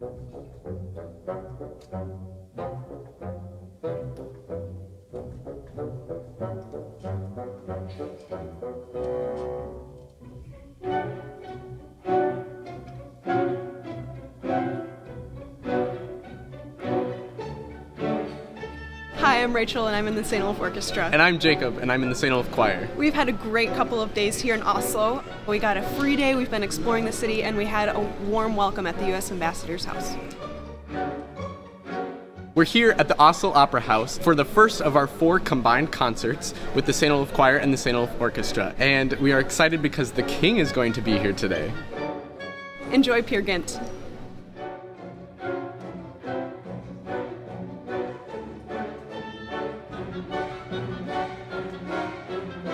Thank I'm Rachel and I'm in the St. Olaf Orchestra. And I'm Jacob, and I'm in the St. Olaf Choir. We've had a great couple of days here in Oslo. We got a free day, we've been exploring the city, and we had a warm welcome at the U.S. Ambassador's house. We're here at the Oslo Opera House for the first of our four combined concerts with the St. Olaf Choir and the St. Olaf Orchestra. And we are excited because the King is going to be here today. Enjoy Peer Gynt.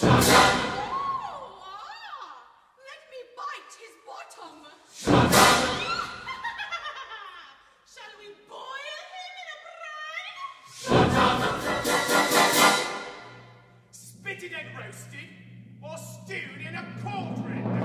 Let me bite his bottom. Shall we boil him in a brine? Spitted and roasted, or stewed in a cauldron.